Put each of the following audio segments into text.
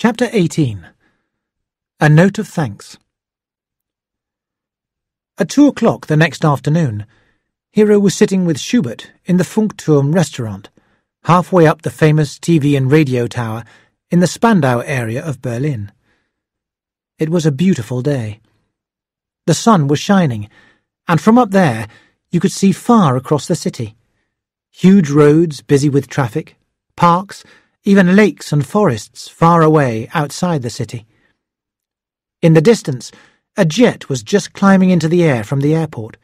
Chapter 18 A Note of Thanks At two o'clock the next afternoon, Hiro was sitting with Schubert in the Funkturm restaurant, halfway up the famous TV and radio tower in the Spandau area of Berlin. It was a beautiful day. The sun was shining, and from up there you could see far across the city. Huge roads busy with traffic, parks, even lakes and forests far away outside the city. In the distance, a jet was just climbing into the air from the airport.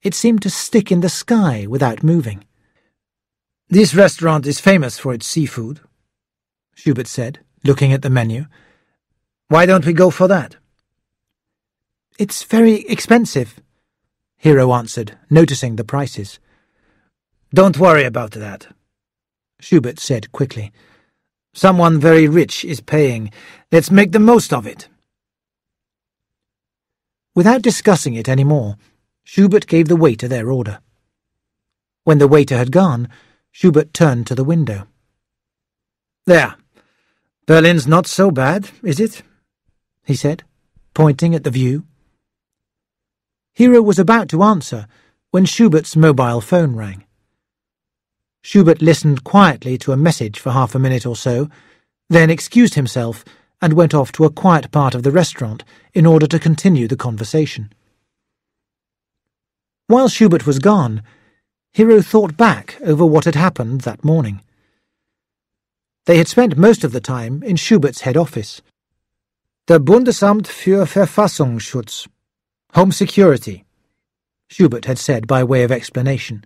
It seemed to stick in the sky without moving. This restaurant is famous for its seafood, Schubert said, looking at the menu. Why don't we go for that? It's very expensive, Hiro answered, noticing the prices. Don't worry about that, Schubert said quickly. Someone very rich is paying. Let's make the most of it. Without discussing it any more, Schubert gave the waiter their order. When the waiter had gone, Schubert turned to the window. There. Berlin's not so bad, is it? he said, pointing at the view. Hiro was about to answer when Schubert's mobile phone rang. Schubert listened quietly to a message for half a minute or so, then excused himself and went off to a quiet part of the restaurant in order to continue the conversation. While Schubert was gone, Hiro thought back over what had happened that morning. They had spent most of the time in Schubert's head office. The Bundesamt für Verfassungsschutz, Home Security, Schubert had said by way of explanation.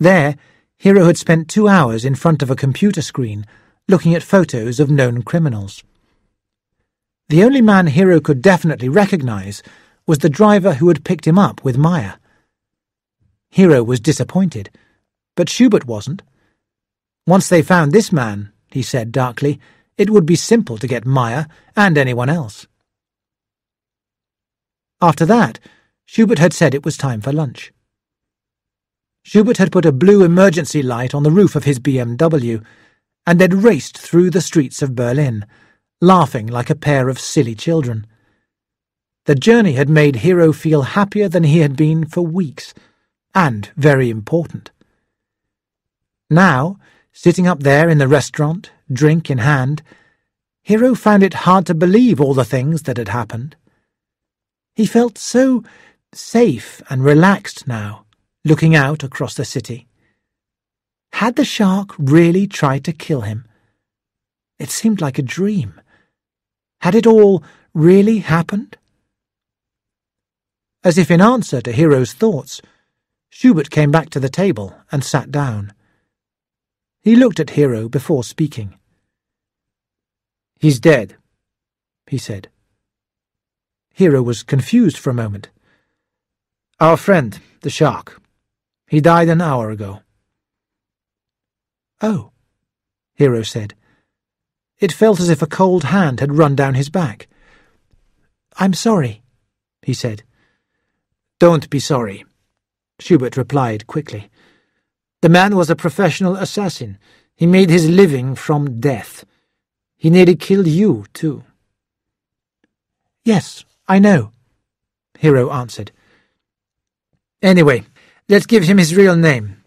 There, Hiro had spent two hours in front of a computer screen looking at photos of known criminals. The only man Hiro could definitely recognize was the driver who had picked him up with Meyer. Hiro was disappointed, but Schubert wasn't. Once they found this man, he said darkly, it would be simple to get Meyer and anyone else. After that, Schubert had said it was time for lunch. Schubert had put a blue emergency light on the roof of his BMW and had raced through the streets of Berlin, laughing like a pair of silly children. The journey had made Hiro feel happier than he had been for weeks, and very important. Now, sitting up there in the restaurant, drink in hand, Hiro found it hard to believe all the things that had happened. He felt so safe and relaxed now looking out across the city. Had the shark really tried to kill him? It seemed like a dream. Had it all really happened? As if in answer to Hiro's thoughts, Schubert came back to the table and sat down. He looked at Hiro before speaking. He's dead, he said. Hiro was confused for a moment. Our friend, the shark. He died an hour ago. Oh, Hiro said. It felt as if a cold hand had run down his back. I'm sorry, he said. Don't be sorry, Schubert replied quickly. The man was a professional assassin. He made his living from death. He nearly killed you, too. Yes, I know, Hiro answered. Anyway, Let's give him his real name.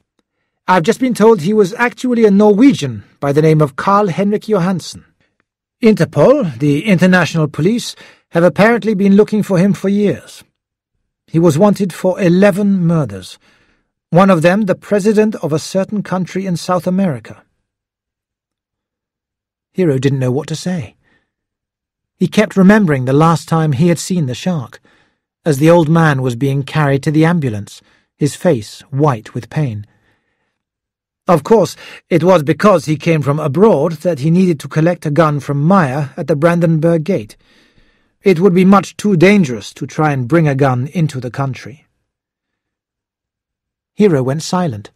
I've just been told he was actually a Norwegian by the name of Carl Henrik Johansen. Interpol, the international police, have apparently been looking for him for years. He was wanted for eleven murders, one of them the president of a certain country in South America. Hiro didn't know what to say. He kept remembering the last time he had seen the shark, as the old man was being carried to the ambulance his face white with pain. Of course, it was because he came from abroad that he needed to collect a gun from Meyer at the Brandenburg Gate. It would be much too dangerous to try and bring a gun into the country. Hiro went silent.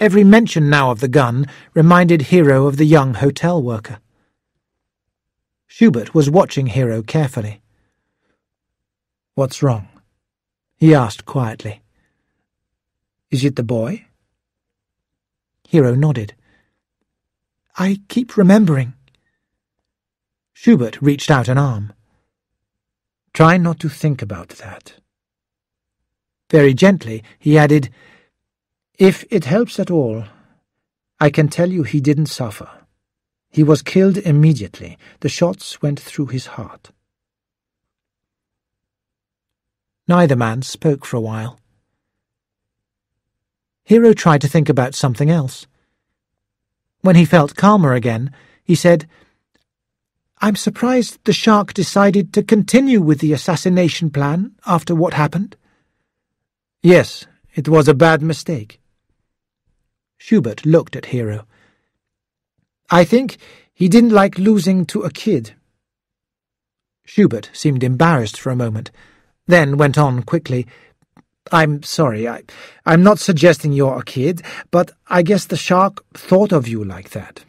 Every mention now of the gun reminded Hiro of the young hotel worker. Schubert was watching Hiro carefully. What's wrong? he asked quietly. Is it the boy? Hiro nodded. I keep remembering, Schubert reached out an arm. Try not to think about that. Very gently, he added, If it helps at all, I can tell you he didn't suffer. He was killed immediately. The shots went through his heart. Neither man spoke for a while. Hiro tried to think about something else. When he felt calmer again, he said, I'm surprised the shark decided to continue with the assassination plan after what happened. Yes, it was a bad mistake. Schubert looked at Hiro. I think he didn't like losing to a kid. Schubert seemed embarrassed for a moment, then went on quickly. I'm sorry, I, I'm not suggesting you're a kid, but I guess the shark thought of you like that.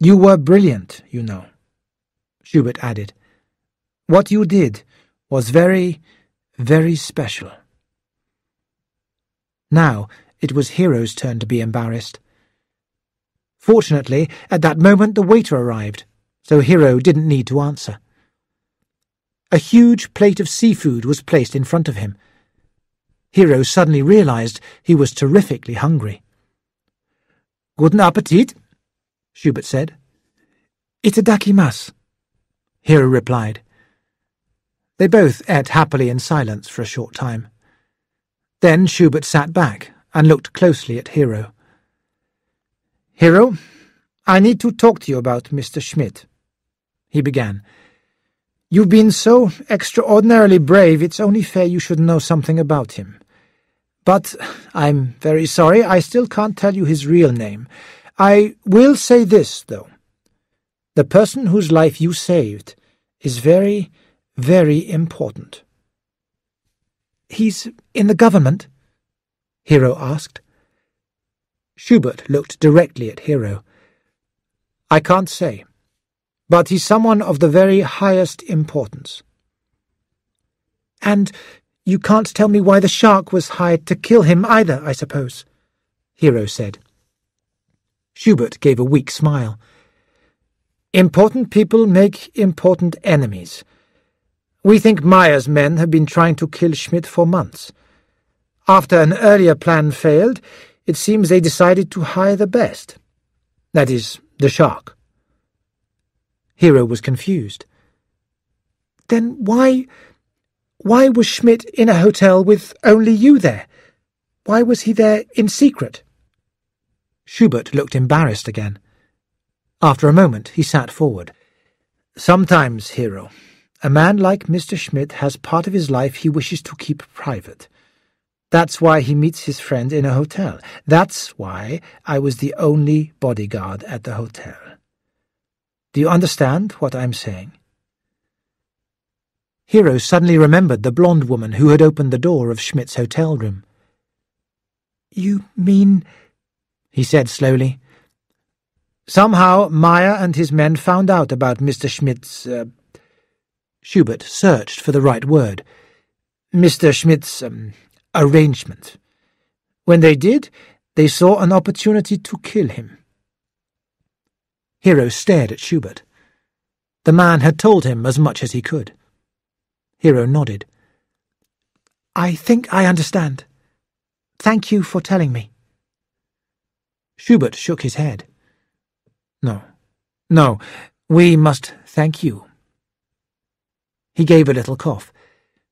You were brilliant, you know. Schubert added. What you did was very, very special. Now it was Hiro's turn to be embarrassed. Fortunately, at that moment the waiter arrived, so Hiro didn't need to answer. A huge plate of seafood was placed in front of him. Hiro suddenly realized he was terrifically hungry. Guten Appetit, Schubert said. Itadakimasu, Hiro replied. They both ate happily in silence for a short time. Then Schubert sat back and looked closely at Hiro. Hiro, I need to talk to you about Mr. Schmidt, he began. You've been so extraordinarily brave, it's only fair you should know something about him. But I'm very sorry, I still can't tell you his real name. I will say this, though. The person whose life you saved is very, very important. He's in the government? Hiro asked. Schubert looked directly at Hiro. I can't say, but he's someone of the very highest importance. And you can't tell me why the shark was hired to kill him either, I suppose, Hiro said. Schubert gave a weak smile. Important people make important enemies. We think Meyer's men have been trying to kill Schmidt for months. After an earlier plan failed, it seems they decided to hire the best. That is, the shark. Hiro was confused. Then why... why was Schmidt in a hotel with only you there? Why was he there in secret? Schubert looked embarrassed again. After a moment, he sat forward. Sometimes, Hiro, a man like Mr. Schmidt has part of his life he wishes to keep private. That's why he meets his friend in a hotel. That's why I was the only bodyguard at the hotel. Do you understand what I'm saying? Hiro suddenly remembered the blonde woman who had opened the door of Schmidt's hotel room. You mean... he said slowly. Somehow Meyer and his men found out about Mr. Schmidt's... Uh, Schubert searched for the right word. Mr. Schmidt's um, arrangement. When they did, they saw an opportunity to kill him. Hiro stared at Schubert. The man had told him as much as he could. Hiro nodded. I think I understand. Thank you for telling me. Schubert shook his head. No, no, we must thank you. He gave a little cough.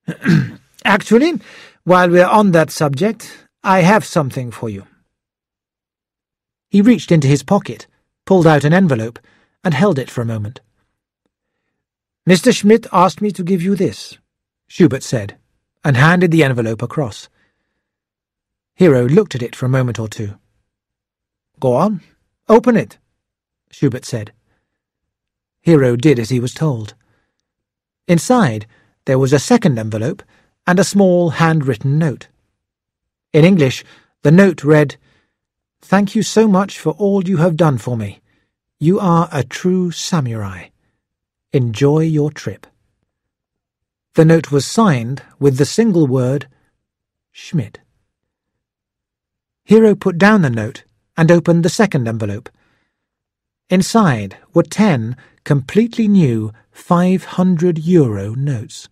Actually, while we're on that subject, I have something for you. He reached into his pocket, pulled out an envelope, and held it for a moment. Mr. Schmidt asked me to give you this, Schubert said, and handed the envelope across. Hiro looked at it for a moment or two. Go on, open it. Schubert said. Hiro did as he was told. Inside, there was a second envelope and a small handwritten note. In English, the note read, Thank you so much for all you have done for me. You are a true samurai. Enjoy your trip. The note was signed with the single word, Schmidt. Hiro put down the note and opened the second envelope. Inside were ten completely new 500 euro notes.